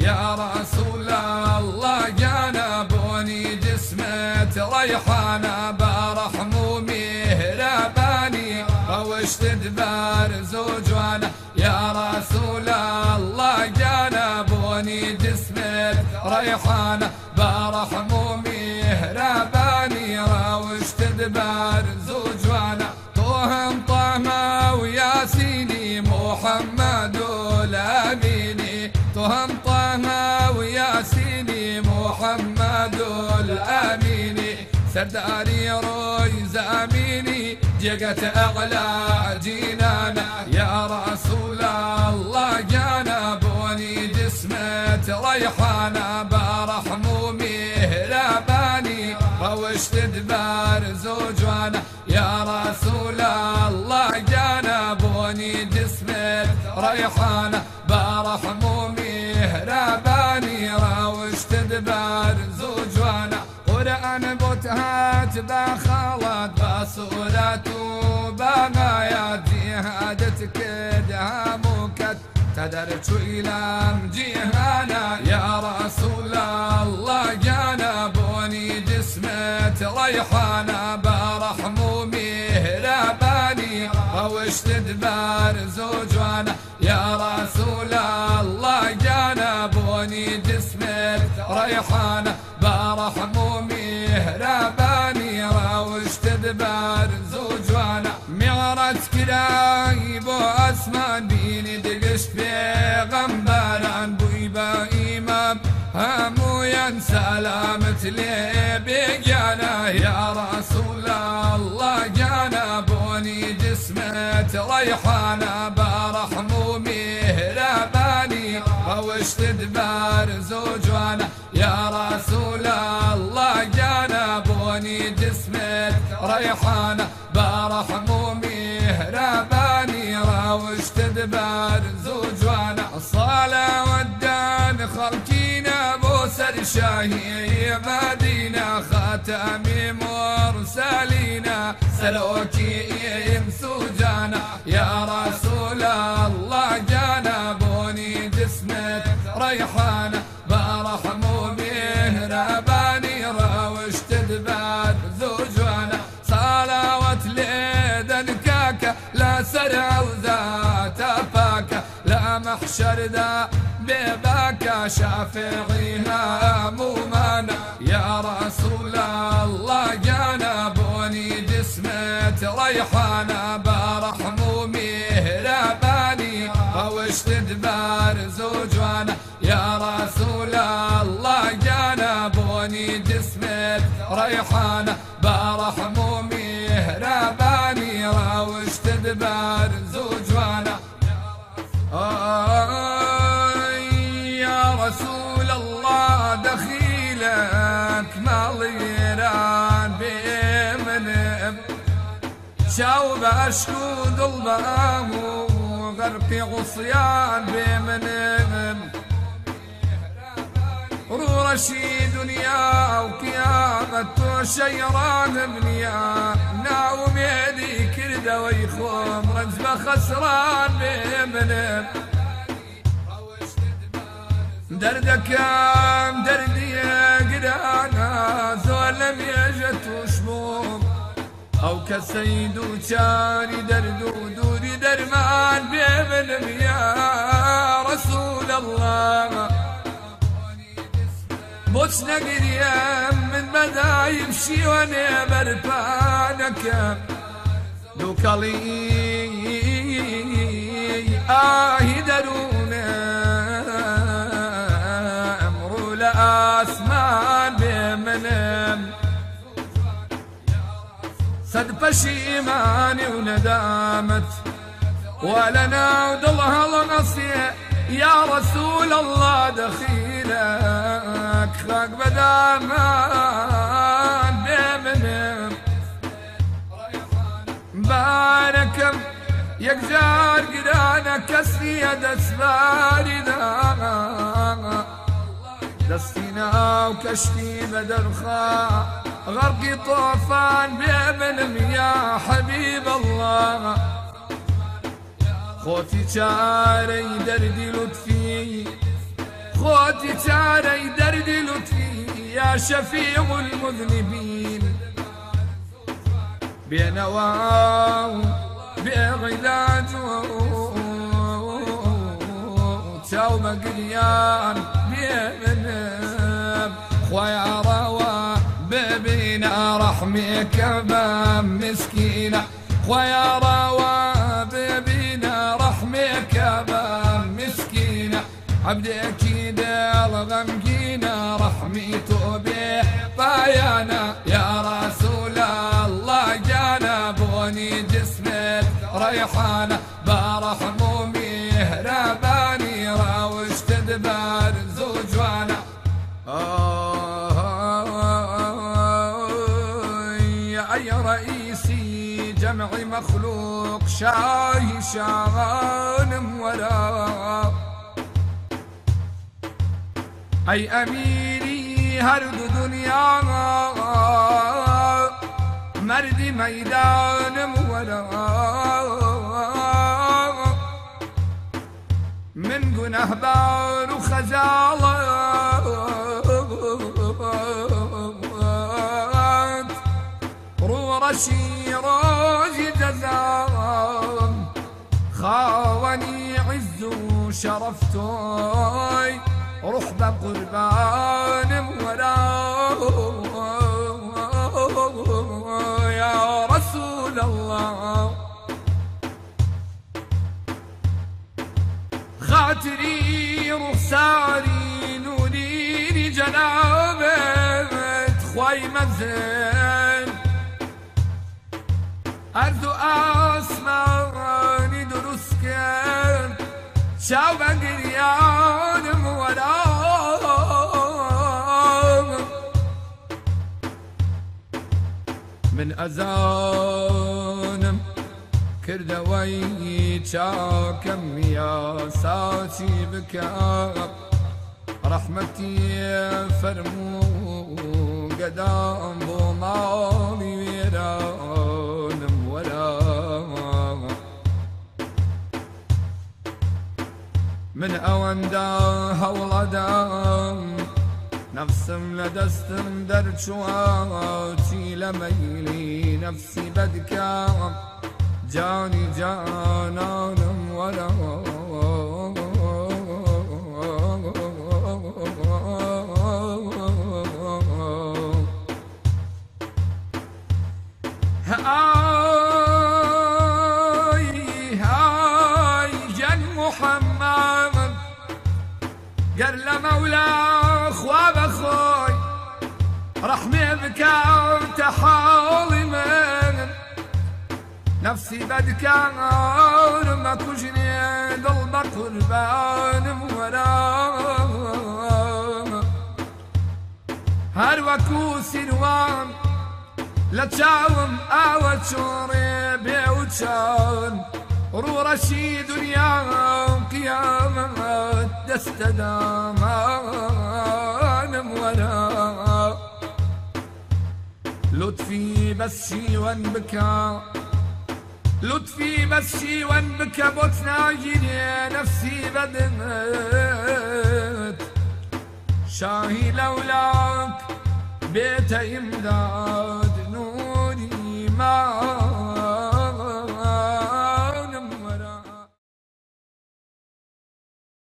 يا رسول الله جانبوني جسمة ريحانة برحم ومهرباني روشت دبار زوجوانا يا رسول الله جانبوني جسمة ريحانة برحم ومهرباني روشت دبار زوجوانا طهم طهمة وياسيني محمد الأميني. طهم طه سرداري روي زاميني جقت أغلى جينانا يا رسول الله جانبوني جسمة ريحانة. برحم ومهرباني روشت دبار زوجوانا يا رسول الله جانبوني جسمة ريحانة. برحم ومهرباني روشت دبار زوجوانا قرآن بوتهات بخلط بصورة وبغايات جهادتك كدها موكت. تدرج إلى جهانا يا رسول الله جانبوني جسمة ريحانة برحم ومهرباني. روشت دبار زوجوانا. يا رسول الله جانبوني جسمة ريحانة برحم دبار زوجوانا. معرج كرايب واسمان بيني دقشت بيغمبران بويبا إمام همو سلامت لي بقانا يا رسول الله جانا. بوني جسمة ريحانة برحم ومهرباني روشت دبار زوجوانا. يا رسول الله جسمة ريحانة برحم ومهرباني روشت دبار زوجوانا. الصلاة والدان خلقينا بوسر شاهي مدينة خاتم مرسلينا. سلوكي مسوجانا يا رسول الله جانبوني ذا بباكا شافعيها مومانا يا رسول الله جانبوني جسمة ريحانة برحم ومهرباني روشت دبار زوجوانا. يا رسول الله جانبوني جسمة ريحانة دخيلك ماليران بمنم شاوب أشكو ظلمه وغرقي عصيان بمنم رشي دنيا وقيامة شيران بنيا. ناوم يدي كرده ويخوم رجبه خسران بمنم دردك يا نەگرانە زۆر لە مێژە تووشبووم ئەو کەسەی دووچاری دەرد و دووری دەرمان بێ بنمیا ڕسوول الله بۆچ نەگریم من بەدایم شیوانێ بەرپانەکەم دووکەڵی ئا صد بشيماني وندامت. ولنا وضلها الغصيه يا رسول الله دخيلك. خاك بدامان بمنم. بارك يكجار قرانا كسري دسباري دستينا وكشتي بدرخا. غرقي طوفان بمنم يا حبيب الله. خوتي شاري دردي لطفي. خوتي تاري درد لطفي يا شفيع المذنبين. بنواو بغلاج توبة قليان بمنب خويا ببينا رحمك بام مسكينة. خويا روا ببينا رحمك بام مسكينة. عبدك دال غمقينا رحمي توبي طايانا يا يا رئيسي جمعي مخلوق شاي شان ولا. أي أميري هرد دنيا. مرد ميدان ولا. من قنه بار وخجالات روجي جزام خاوني عز وشرفتوي روح بقربان وراه يا رسول الله خاطري رخساري نوري جنابت خوي مزن أرض أسماني درسكن شاو بقريان وراء من أذان كردوي شاكم يا ساتي بكا رحمتي فرمو قدام بومالي ويران من أوان دا هولدام نفسم لدستم درچواتي لميلي نفسي بدكام جاني جانانم ولا. هاي مولا خواب أخوي رحمي بك تحالي من نفسي بدكار ما كجني ضل قربان وراه هر وكو سنوان لا تشاوم أو تشوري بيوتشان. رو رشيد دنيا قيامة دستدامان ولا. لطفي بس وان بكى لطفي بس وان بكى بوتنا جيني نفسي بدمت. شاهي لولاك بيت إمداد نوري ما.